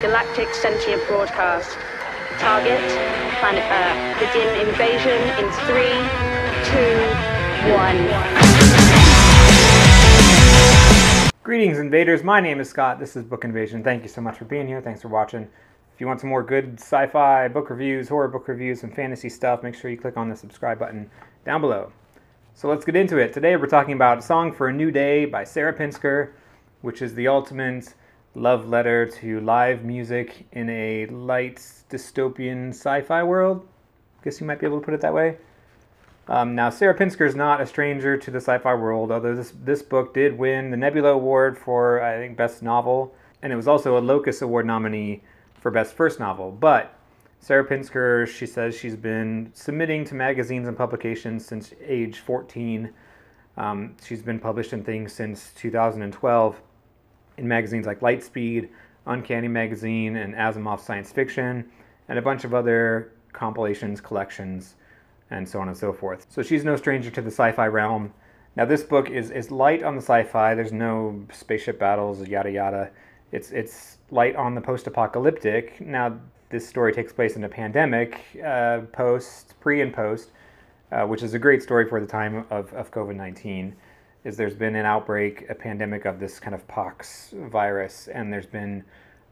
Galactic Sentient Broadcast. Target, planet Earth. Begin invasion in three, two, one. Greetings, invaders. My name is Scott. This is Book Invasion. Thank you so much for being here. Thanks for watching. If you want some more good sci fi book reviews, horror book reviews, and fantasy stuff, make sure you click on the subscribe button down below. So let's get into it. Today we're talking about a Song for a New Day by Sarah Pinsker, which is the ultimate love letter to live music in a light dystopian sci-fi world. Guess you might be able to put it that way. Um, now, Sarah Pinsker is not a stranger to the sci-fi world, although this this book did win the Nebula Award for I think best novel, and it was also a Locus Award nominee for best first novel. But Sarah Pinsker, she says she's been submitting to magazines and publications since age 14. Um, she's been published in things since 2012 in magazines like Lightspeed, Uncanny Magazine, and Asimov Science Fiction, and a bunch of other compilations, collections, and so on and so forth. So she's no stranger to the sci fi realm. Now, this book is, is light on the sci fi, there's no spaceship battles, yada yada. It's, it's light on the post apocalyptic. Now, this story takes place in a pandemic, uh, post, pre and post, uh, which is a great story for the time of, of COVID 19 is there's been an outbreak, a pandemic of this kind of pox virus, and there's been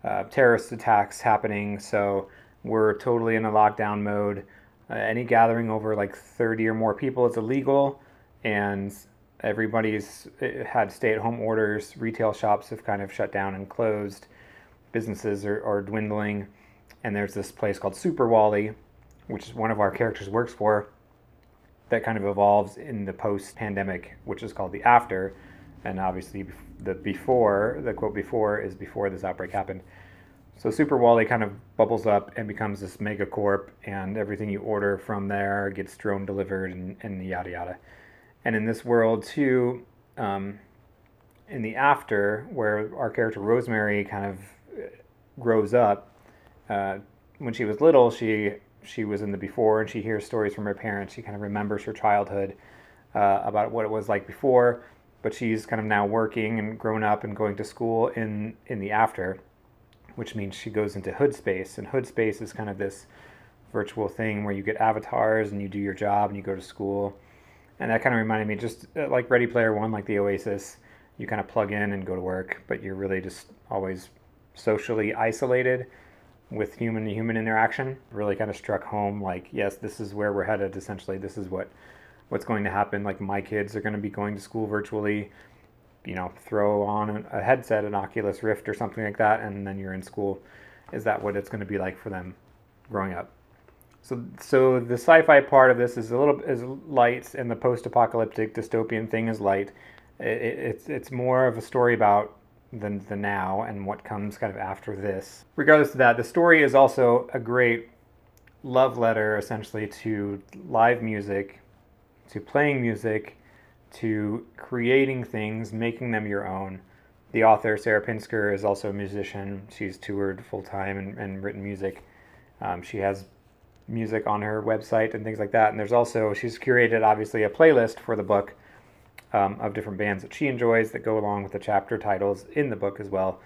uh, terrorist attacks happening. So we're totally in a lockdown mode. Uh, any gathering over like 30 or more people is illegal, and everybody's uh, had stay-at-home orders. Retail shops have kind of shut down and closed. Businesses are, are dwindling, and there's this place called Super Wally, which is one of our characters works for that kind of evolves in the post pandemic, which is called the after. And obviously, the before, the quote before, is before this outbreak happened. So Super Wally kind of bubbles up and becomes this mega corp, and everything you order from there gets drone delivered and, and yada yada. And in this world, too, um, in the after, where our character Rosemary kind of uh, grows up, uh, when she was little, she she was in the before and she hears stories from her parents. She kind of remembers her childhood uh, about what it was like before, but she's kind of now working and grown up and going to school in in the after, which means she goes into hood space. And hood space is kind of this virtual thing where you get avatars and you do your job and you go to school. And that kind of reminded me just uh, like Ready Player One, like the Oasis. You kind of plug in and go to work, but you're really just always socially isolated with human to human interaction really kind of struck home like yes this is where we're headed essentially. This is what what's going to happen. Like my kids are going to be going to school virtually you know throw on a headset an oculus rift or something like that and then you're in school. Is that what it's going to be like for them growing up? So so the sci-fi part of this is a little is light and the post-apocalyptic dystopian thing is light. It, it, it's it's more of a story about the, the now and what comes kind of after this. Regardless of that, the story is also a great love letter essentially to live music, to playing music, to creating things, making them your own. The author, Sarah Pinsker, is also a musician. She's toured full time and, and, written music. Um, she has music on her website and things like that. And there's also, she's curated obviously a playlist for the book um, of different bands that she enjoys that go along with the chapter titles in the book as well.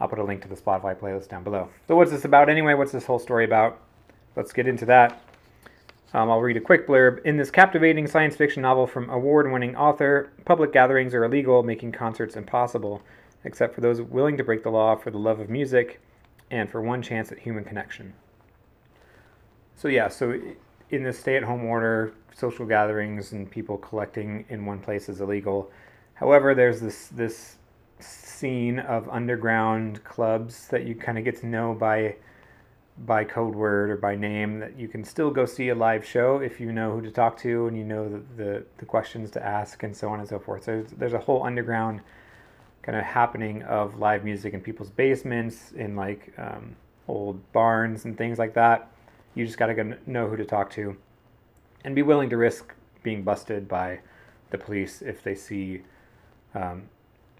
I'll put a link to the Spotify playlist down below. So, what's this about anyway? What's this whole story about? Let's get into that. Um, I'll read a quick blurb. In this captivating science fiction novel from award winning author, public gatherings are illegal, making concerts impossible, except for those willing to break the law for the love of music and for one chance at human connection. So, yeah, so in the stay at home order, social gatherings and people collecting in one place is illegal. However, there's this this scene of underground clubs that you kind of get to know by by code word or by name that you can still go see a live show if you know who to talk to and you know the, the, the questions to ask and so on and so forth. So there's, there's a whole underground kind of happening of live music in people's basements, in like um, old barns and things like that. You just got to know who to talk to and be willing to risk being busted by the police if they see um,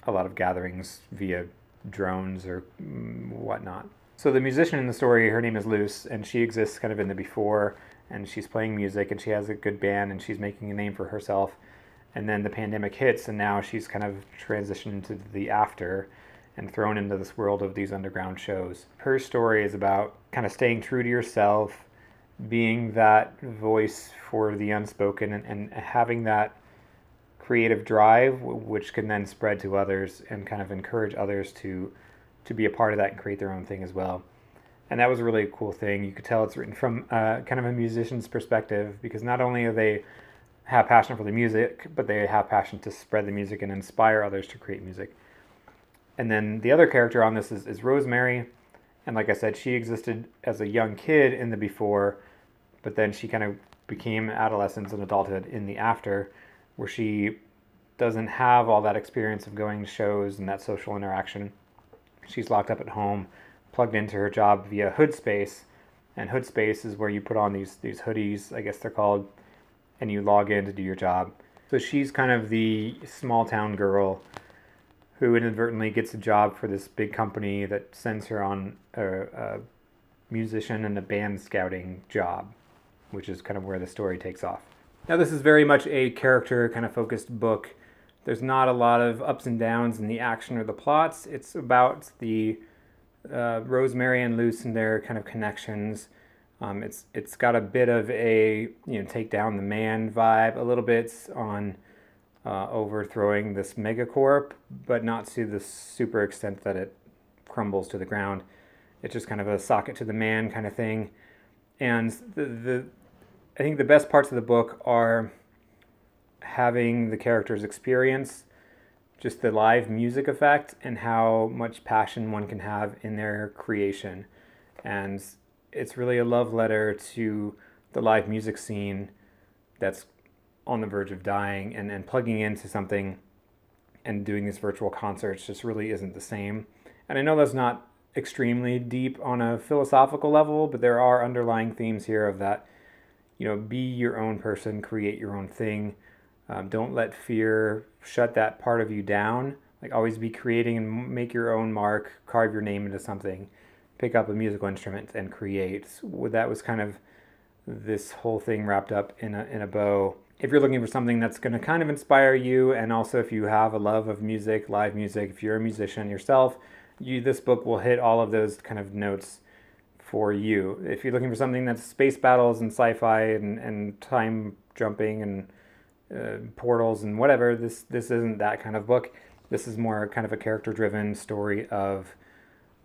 a lot of gatherings via drones or mm, whatnot. So the musician in the story, her name is Luce, and she exists kind of in the before, and she's playing music, and she has a good band, and she's making a name for herself. And then the pandemic hits, and now she's kind of transitioned to the after, and thrown into this world of these underground shows. Her story is about kind of staying true to yourself, being that voice for the unspoken, and, and having that creative drive, which can then spread to others and kind of encourage others to to be a part of that and create their own thing as well. And that was a really cool thing. You could tell it's written from uh, kind of a musician's perspective because not only are they have passion for the music, but they have passion to spread the music and inspire others to create music. And then the other character on this is, is Rosemary. And like I said, she existed as a young kid in the before, but then she kind of became adolescence and adulthood in the after, where she doesn't have all that experience of going to shows and that social interaction. She's locked up at home, plugged into her job via hood space, And hood space is where you put on these, these hoodies, I guess they're called, and you log in to do your job. So she's kind of the small town girl who inadvertently gets a job for this big company that sends her on a, a musician and a band scouting job, which is kind of where the story takes off. Now, this is very much a character kind of focused book. There's not a lot of ups and downs in the action or the plots. It's about the uh, Rosemary and Luce and their kind of connections um, it's it's got a bit of a you know take down the man vibe a little bit on uh, overthrowing this megacorp, but not to the super extent that it crumbles to the ground. It's just kind of a socket to the man kind of thing. And the, the I think the best parts of the book are having the characters experience just the live music effect and how much passion one can have in their creation. And it's really a love letter to the live music scene that's on the verge of dying and, and plugging into something and doing these virtual concerts just really isn't the same. And I know that's not extremely deep on a philosophical level, but there are underlying themes here of that, you know, be your own person, create your own thing. Um, don't let fear shut that part of you down. Like always be creating and make your own mark, carve your name into something pick up a musical instrument and create. That was kind of this whole thing wrapped up in a, in a bow. If you're looking for something that's going to kind of inspire you, and also if you have a love of music, live music, if you're a musician yourself, you this book will hit all of those kind of notes for you. If you're looking for something that's space battles and sci-fi and, and time jumping and uh, portals and whatever, this this isn't that kind of book. This is more kind of a character-driven story of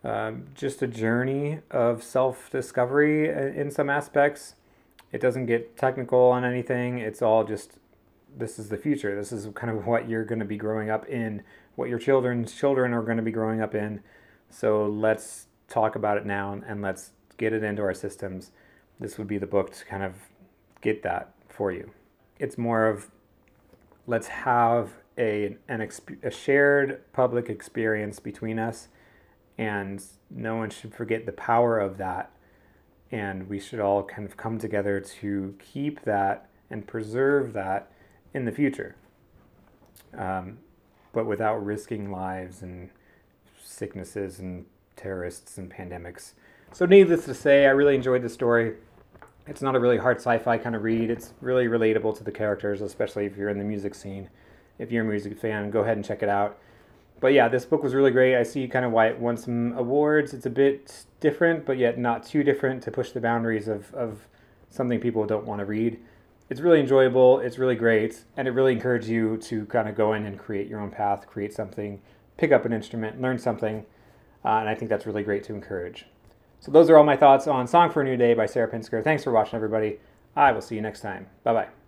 um, just a journey of self discovery in some aspects. It doesn't get technical on anything. It's all just this is the future. This is kind of what you're going to be growing up in, what your children's children are going to be growing up in. So let's talk about it now and let's get it into our systems. This would be the book to kind of get that for you. It's more of let's have a, an exp- a shared public experience between us and no one should forget the power of that. And we should all kind of come together to keep that and preserve that in the future, um, but without risking lives and sicknesses and terrorists and pandemics. So, needless to say, I really enjoyed the story. It's not a really hard sci fi kind of read. It's really relatable to the characters, especially if you're in the music scene. If you're a music fan, go ahead and check it out but yeah, this book was really great. I see kind of why it won some awards. It's a bit different, but yet not too different to push the boundaries of, of something people don't want to read. It's really enjoyable. It's really great. And it really encourages you to kind of go in and create your own path, create something, pick up an instrument, learn something. Uh, and I think that's really great to encourage. So those are all my thoughts on Song for a New Day by Sarah Pinsker. Thanks for watching, everybody. I will see you next time. Bye bye.